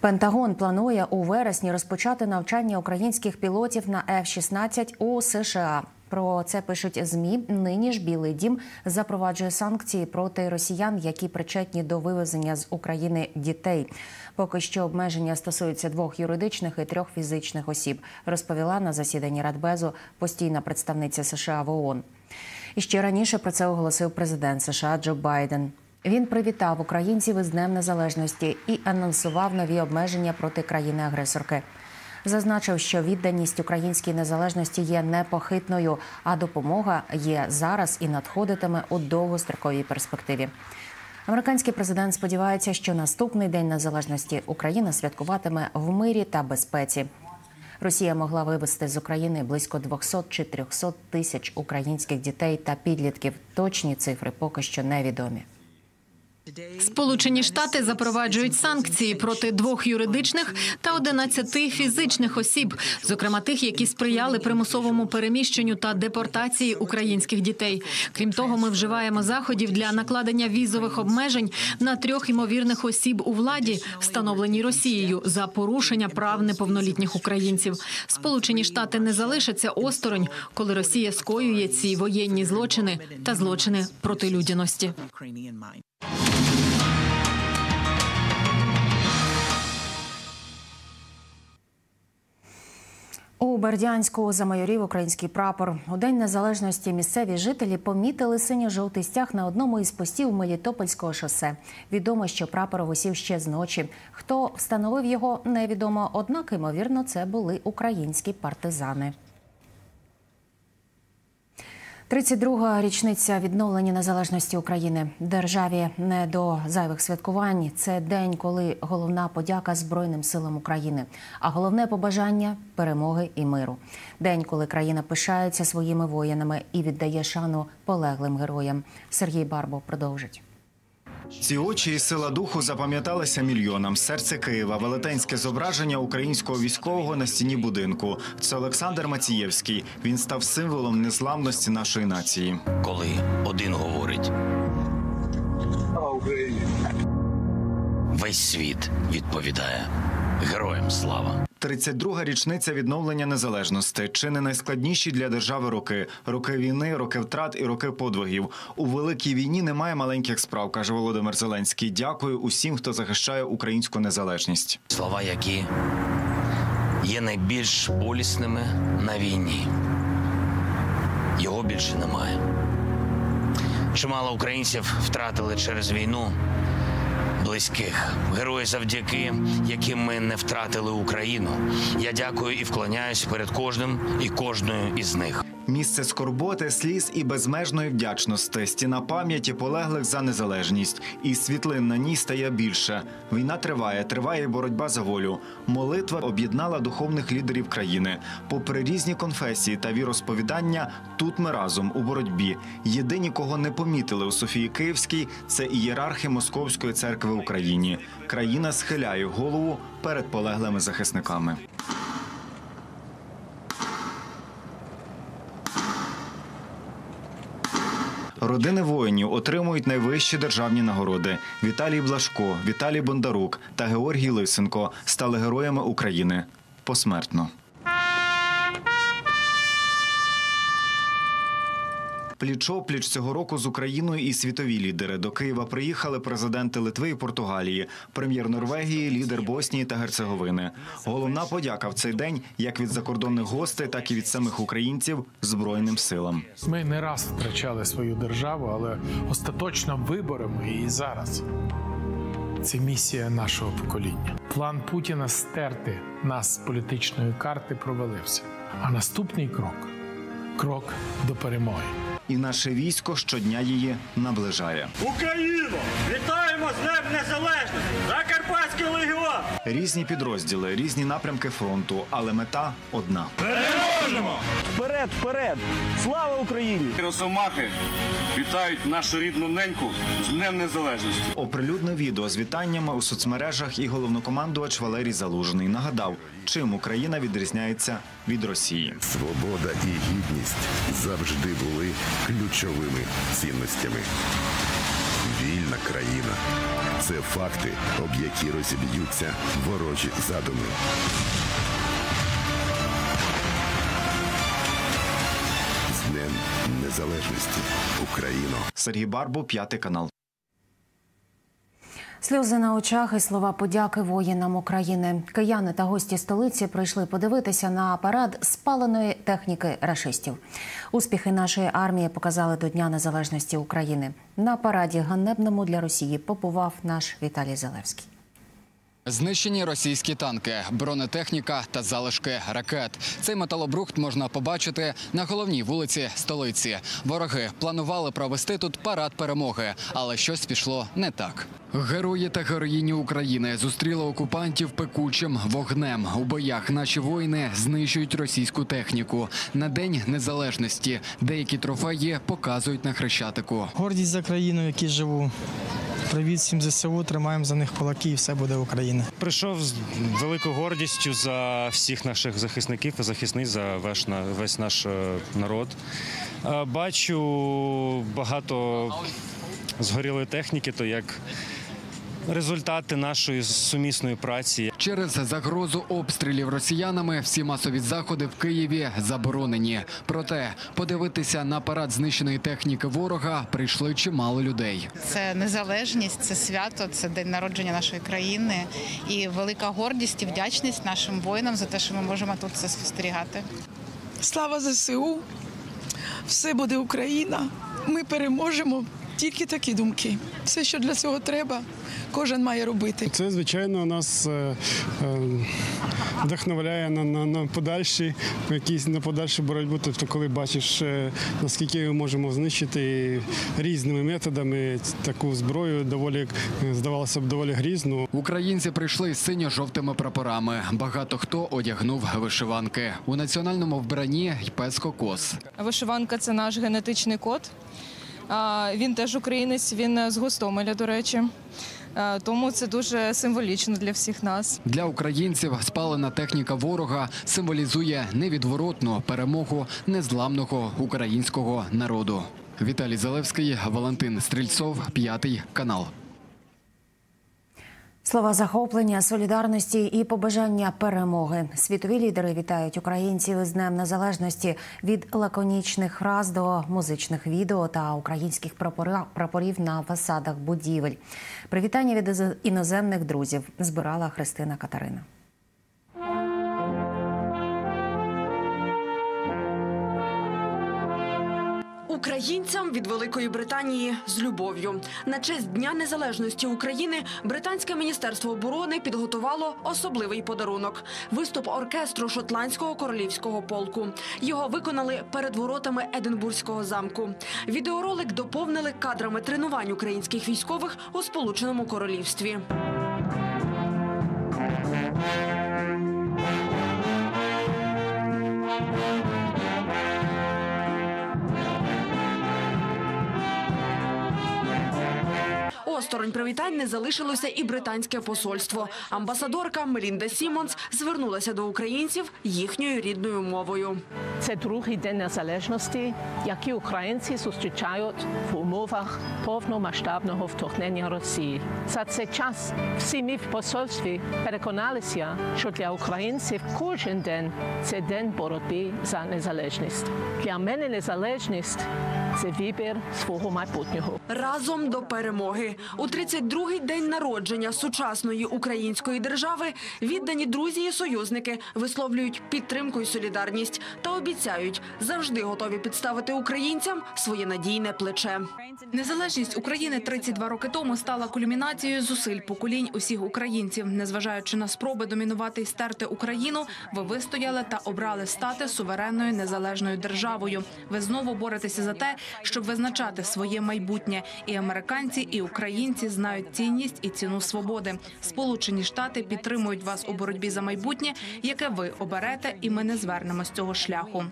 Пентагон планує у вересні розпочати навчання українських пілотів на F-16 у США. Про це пишуть змі. Нині ж Білий Дім запроваджує санкції проти росіян, які причетні до вивезення з України дітей. Поки що обмеження стосуються двох юридичних і трьох фізичних осіб. Розповіла на засіданні Радбезу постійна представниця США в ООН. І ще раніше про це оголосив президент США Джо Байден. Він привітав українців із Днем Незалежності і анонсував нові обмеження проти країни-агресорки. Зазначив, що відданість українській незалежності є непохитною, а допомога є зараз і надходитиме у довгостроковій перспективі. Американський президент сподівається, що наступний день незалежності Україна святкуватиме в мирі та безпеці. Росія могла вивезти з України близько 200 чи 300 тисяч українських дітей та підлітків. Точні цифри поки що невідомі. Сполучені Штати запроваджують санкції проти двох юридичних та 11 фізичних осіб, зокрема тих, які сприяли примусовому переміщенню та депортації українських дітей. Крім того, ми вживаємо заходів для накладення візових обмежень на трьох ймовірних осіб у владі, встановленій Росією за порушення прав неповнолітніх українців. Сполучені Штати не залишаться осторонь, коли Росія скоює ці воєнні злочини та злочини проти людяності. У Бердянську замайорів український прапор. У день незалежності місцеві жителі помітили синьо-жовтий стяг на одному із постів Мелітопольського шосе. Відомо, що прапор висів ще з ночі. Хто встановив його, невідомо. Однак, ймовірно, це були українські партизани. 32-га річниця відновлення незалежності України державі не до зайвих святкувань. Це день, коли головна подяка Збройним силам України, а головне побажання перемоги і миру. День, коли країна пишається своїми воїнами і віддає шану полеглим героям. Сергій Барбо продовжить. Ці очі і сила духу запам'яталися мільйонам. Серце Києва, велетенське зображення українського військового на стіні будинку. Це Олександр Мацієвський. Він став символом незламності нашої нації. коли один говорить. Весь світ відповідає героям слава. 32-га річниця відновлення незалежності чи не найскладніші для держави роки. Роки війни, роки втрат і роки подвигів. У великій війні немає маленьких справ, каже Володимир Зеленський. Дякую усім, хто захищає українську незалежність. Слова, які є найбільш болісними на війні. Його більше немає. Чимало українців втратили через війну близьких. Герої, завдяки яким ми не втратили Україну. Я дякую і вклоняюсь перед кожним і кожною із них. Місце скорботи, сліз і безмежної вдячності, стіна пам'яті полеглих за незалежність, і світлин на ній стає більше. Війна триває, триває боротьба за волю. Молитва об'єднала духовних лідерів країни. Попри різні конфесії та віросповідання, тут ми разом у боротьбі. Єдині, кого не помітили у Софії Київській, це ієрархи Московської церкви в Україні. Країна схиляє голову перед полеглими захисниками. Родини воїнів отримують найвищі державні нагороди. Віталій Блашко, Віталій Бондарук та Георгій Лисенко стали героями України посмертно. Пліч-опліч цього року з Україною і світові лідери. До Києва приїхали президенти Литви і Португалії, прем'єр Норвегії, лідер Боснії та Герцеговини. Головна подяка в цей день як від закордонних гостей, так і від самих українців Збройним силам. Ми не раз втрачали свою державу, але остаточно виборемо її зараз. Це місія нашого покоління. План Путіна стерти нас з політичної карти провалився. А наступний крок крок до перемоги. І наше військо щодня її наближає. Україну Вітаємо з Днем Незалежності! Закарпатський легіон! Різні підрозділи, різні напрямки фронту, але мета одна. Переможемо! Вперед, вперед! Слава Україні! Росомахи вітають нашу рідну неньку з Днем Незалежності. Оприлюднив відео з вітаннями у соцмережах і головнокомандувач Валерій Залужний нагадав, чим Україна відрізняється від Росії. Свобода і гідність завжди були ключовими цінностями. Вільна країна. Це факти, об які розіб'ються ворожі задуми. Незалежності Україно. Сергій Барбу, п'ятий канал. Сльози на очах і слова подяки воїнам України. Кияни та гості столиці прийшли подивитися на парад спаленої техніки рашистів. Успіхи нашої армії показали до Дня Незалежності України. На параді ганебному для Росії побував наш Віталій Залевський. Знищені російські танки, бронетехніка та залишки ракет. Цей металобрухт можна побачити на головній вулиці столиці. Вороги планували провести тут парад перемоги, але щось пішло не так. Герої та героїні України зустріли окупантів пекучим вогнем. У боях наші воїни знищують російську техніку. На день незалежності деякі трофеї показують на хрещатику. Гордість за країну, в якій живу. Привіт всім ЗСУ, тримаємо за них кулаки і все буде Україна. Прийшов з великою гордістю за всіх наших захисників і захисниць за весь, весь наш е, народ. Е, Бачу багато згорілої техніки, то як результати нашої сумісної праці. Через загрозу обстрілів росіянами всі масові заходи в Києві заборонені. Проте подивитися на парад знищеної техніки ворога прийшли чимало людей. Це незалежність, це свято, це день народження нашої країни і велика гордість і вдячність нашим воїнам за те, що ми можемо тут це спостерігати. Слава ЗСУ! Все буде Україна. Ми переможемо. Тільки такі думки. Все, що для цього треба, кожен має робити. Це, звичайно, нас е, е, вдохновляє на, на, на подальші якісь на подальшу боротьбу. Тобто, коли бачиш, е, наскільки ми можемо знищити різними методами таку зброю, доволі здавалося б, доволі грізну. Українці прийшли з синьо-жовтими прапорами. Багато хто одягнув вишиванки у національному вбранні й пес-кокос. Вишиванка це наш генетичний код. Він теж українець, він з Гостомеля, до речі. Тому це дуже символічно для всіх нас. Для українців спалена техніка ворога символізує невідворотну перемогу незламного українського народу. Віталій Залевський, Валентин Стрільцов, п'ятий канал. Слова захоплення, солідарності і побажання перемоги. Світові лідери вітають українців з Днем Незалежності від лаконічних фраз до музичних відео та українських прапорів на фасадах будівель. Привітання від іноземних друзів збирала Христина Катерина. Українцям від Великої Британії з любов'ю на честь Дня Незалежності України британське міністерство оборони підготувало особливий подарунок виступ оркестру шотландського королівського полку. Його виконали перед воротами Единбурзького замку. Відеоролик доповнили кадрами тренувань українських військових у Сполученому Королівстві. Осторонь привітань не залишилося і британське посольство. Амбасадорка Мелінда Сімонс звернулася до українців їхньою рідною мовою. Це другий день незалежності, який українці зустрічають в умовах повномасштабного вторгнення Росії. За цей час всі ми в посольстві переконалися, що для українців кожен день це день боротьби за незалежність. Для мене незалежність це вибір свого майбутнього. Разом до перемоги у 32-й день народження сучасної української держави віддані друзі і союзники висловлюють підтримку і солідарність та обіцяють завжди готові підставити українцям своє надійне плече. Незалежність України 32 роки тому стала кульмінацією зусиль поколінь усіх українців. Незважаючи на спроби домінувати і стерти Україну, ви вистояли та обрали стати суверенною незалежною державою. Ви знову боретеся за те, щоб визначати своє майбутнє. І американці, і українці знають цінність і ціну свободи. Сполучені Штати підтримують вас у боротьбі за майбутнє, яке ви оберете, і ми не звернемо з цього шляху.